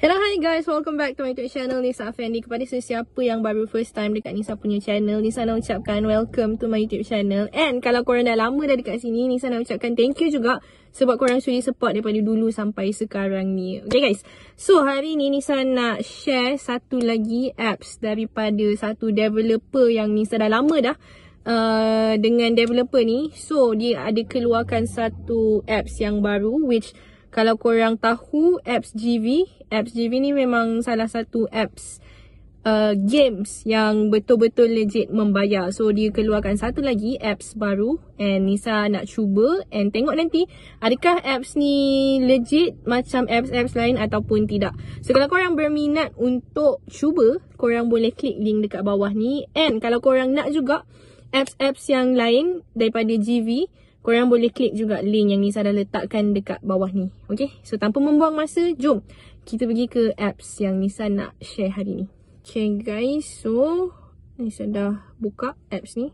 Hello hi guys, welcome back to my YouTube channel Nisa Afendi Kepada sesiapa yang baru first time dekat Nisa punya channel Nisa nak ucapkan welcome to my YouTube channel. And kalau korang dah lama dah dekat sini Nisa nak ucapkan thank you juga Sebab korang sudi support daripada dulu sampai sekarang ni. Okay guys, so hari ni Nisa nak share satu lagi apps Daripada satu developer yang Nisa dah lama dah uh, Dengan developer ni. So dia ada keluarkan satu apps yang baru Which kalau korang tahu apps GV, apps GV ni memang salah satu apps uh, games yang betul-betul legit membayar. So dia keluarkan satu lagi apps baru and Nisa nak cuba and tengok nanti adakah apps ni legit macam apps-apps lain ataupun tidak. So kalau korang berminat untuk cuba, korang boleh klik link dekat bawah ni and kalau korang nak juga apps-apps yang lain daripada GV, korang boleh klik juga link yang Nisa dah letakkan dekat bawah ni. Okay, so tanpa membuang masa, jom kita pergi ke apps yang Nisa nak share hari ni. Okay guys, so Nisa dah buka apps ni.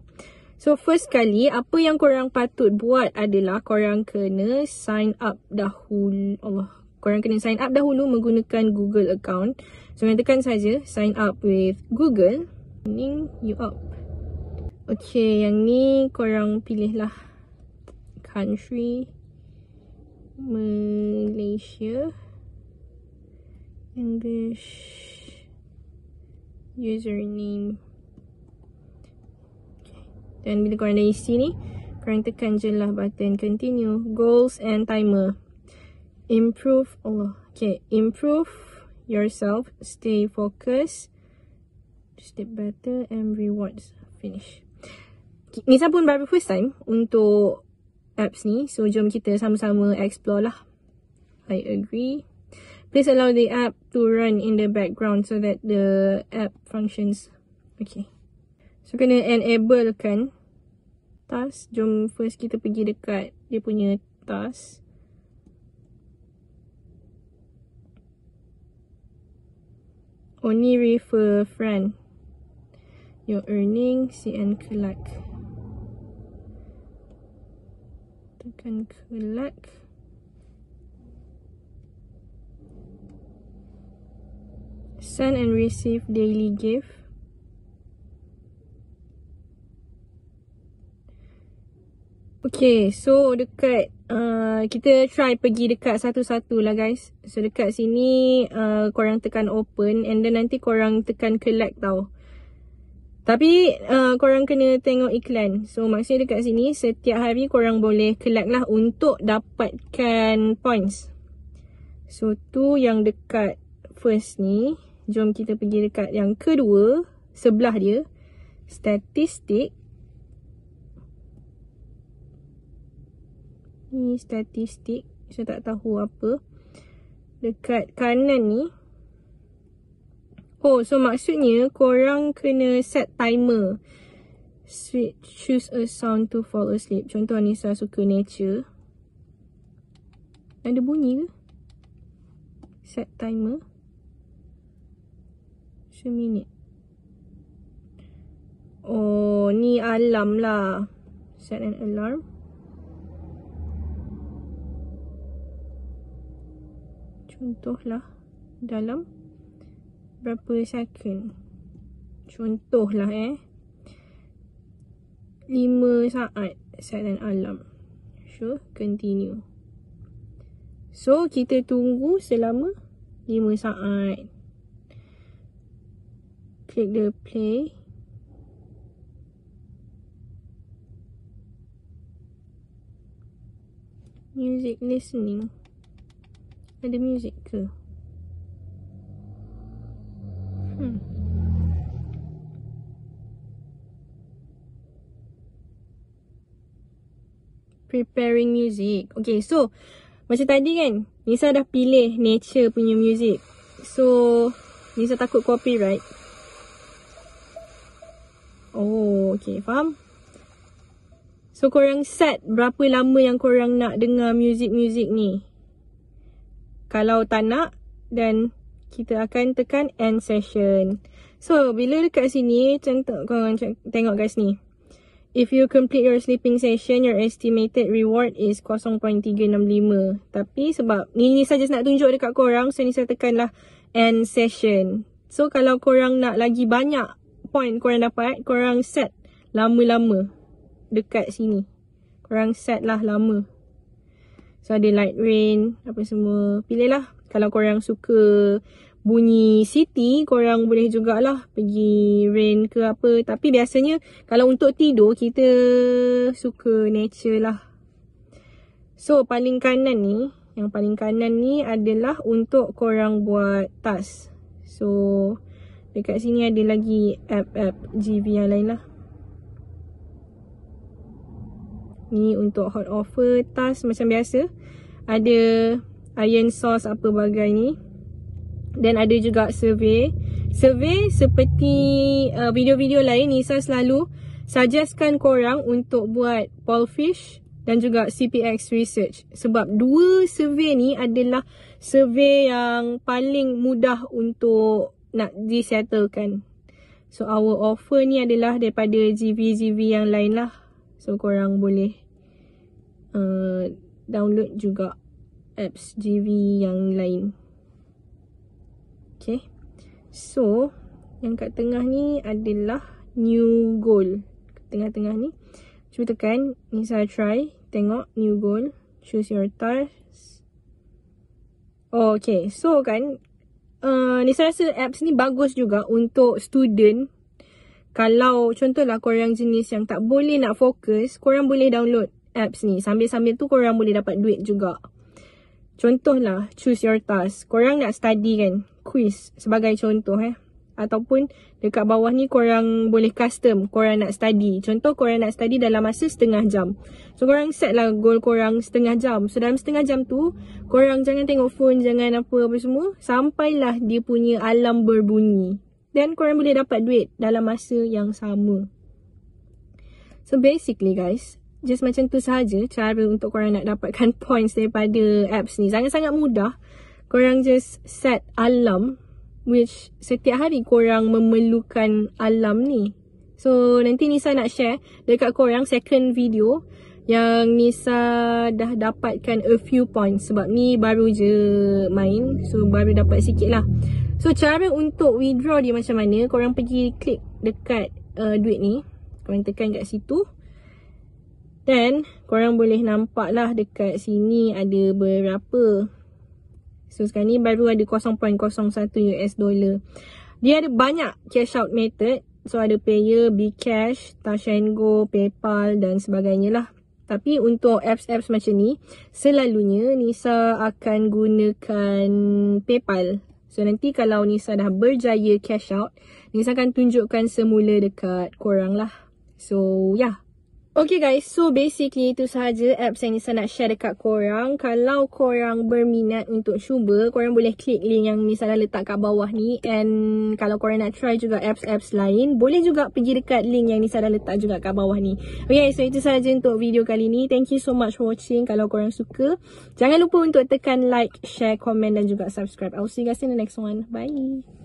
So first kali, apa yang korang patut buat adalah korang kena sign up dahulu. Allah, korang kena sign up dahulu menggunakan Google account. So yang tekan saja sign up with Google. Ning you up. Okay, yang ni korang pilih lah country Malaysia English username. Dan bila korang dah isi ni korang tekan je lah button continue goals and timer. Improve Allah. Okay improve yourself stay focused. Step better and rewards. Finish. Nisa pun baru first time untuk apps ni. So, jom kita sama-sama explore lah. I agree. Please allow the app to run in the background so that the app functions. Okay. So, kena enable kan task. Jom first kita pergi dekat dia punya task. Only refer friend. Your earning, and collect. Tekan collect send and receive daily gift Okay, so dekat uh, kita try pergi dekat satu-satu lah guys. So dekat sini uh, korang tekan open and then nanti korang tekan collect tau. Tapi uh, korang kena tengok iklan. So maksudnya dekat sini setiap hari korang boleh collect lah untuk dapatkan points. So tu yang dekat first ni. Jom kita pergi dekat yang kedua. Sebelah dia. Statistik. Ni statistik. Saya tak tahu apa. Dekat kanan ni. Oh, so maksudnya korang kena set timer. Switch, choose a sound to fall asleep. Contoh Anissa suka nature. Ada bunyi ke? Set timer. Seminit. Oh, ni alarm lah. Set an alarm. Contohlah dalam berapa second? Contohlah eh. 5 saat dan alarm Sure, continue. So, kita tunggu selama 5 saat. Click the play. Music listening. Ada music ke? Hmm. Preparing music. Okay, so macam tadi kan, Nisa dah pilih nature punya music. So, Nisa takut copyright. Oh, okay, faham? So, korang set berapa lama yang korang nak dengar music-music ni. Kalau tak nak, then kita akan tekan end session. So, bila dekat sini, contoh korang tengok guys ni. if you complete your sleeping session, your estimated reward is 0.365. Tapi sebab ni Nisa just nak tunjuk dekat korang, so Nisa tekanlah end session. So kalau korang nak lagi banyak point korang dapat, korang set lama-lama dekat sini. Korang set lah lama. So ada light rain, apa semua. Pilih lah. Kalau korang suka bunyi city korang boleh jugalah pergi rain ke apa. Tapi biasanya kalau untuk tidur kita suka nature lah. So paling kanan ni yang paling kanan ni adalah untuk korang buat task so dekat sini ada lagi app-app GV yang lain lah. Ni untuk hot offer task macam biasa. Ada iron source apa bagai ni dan ada juga survey. Survey seperti uh, video-video lain Nisa selalu suggestkan korang untuk buat Polfish dan juga CPX research. Sebab dua survey ni adalah survey yang paling mudah untuk nak disettlekan. So our offer ni adalah daripada GV-GV yang lain lah. So korang boleh uh, download juga apps GV yang lain. Okay. So, yang kat tengah ni adalah new goal. Tengah-tengah ni. Cuba tekan. Ni saya try. Tengok new goal. Choose your task. Oh, okay. So kan. Uh, ni saya rasa apps ni bagus juga untuk student. Kalau contohlah korang jenis yang tak boleh nak fokus. Korang boleh download apps ni. Sambil-sambil tu korang boleh dapat duit juga. Contohlah, choose your task. Korang nak study kan? quiz sebagai contoh eh. Ataupun dekat bawah ni korang boleh custom korang nak study. Contoh korang nak study dalam masa setengah jam. So korang set lah goal korang setengah jam. So dalam setengah jam tu korang jangan tengok phone, jangan apa-apa semua. Sampailah dia punya alam berbunyi. Dan korang boleh dapat duit dalam masa yang sama. So basically guys, just macam tu sahaja cara untuk korang nak dapatkan points daripada apps ni. Sangat-sangat mudah korang just set alam which setiap hari korang memerlukan alam ni. So nanti Nisa nak share dekat korang second video yang Nisa dah dapatkan a few points sebab ni baru je main so baru dapat sikit lah. So cara untuk withdraw dia macam mana korang pergi klik dekat uh, duit ni korang tekan kat situ dan korang boleh nampak lah dekat sini ada berapa So sekarang ni baru ada 0.01 US dollar. Dia ada banyak cash out method. So ada payer, Bcash, Touch and Go, PayPal dan sebagainya lah. Tapi untuk apps-apps macam ni, selalunya Nisa akan gunakan PayPal. So nanti kalau Nisa dah berjaya cash out, Nisa akan tunjukkan semula dekat korang lah. So yeah. Okay guys, so basically itu sahaja apps yang Nisa nak share dekat korang. Kalau korang berminat untuk cuba, korang boleh klik link yang Nisa dah letak kat bawah ni. And kalau korang nak try juga apps-apps lain, boleh juga pergi dekat link yang Nisa dah letak juga kat bawah ni. Okay, so itu sahaja untuk video kali ni. Thank you so much for watching. Kalau korang suka, jangan lupa untuk tekan like, share, komen dan juga subscribe. I'll see you guys in the next one. Bye!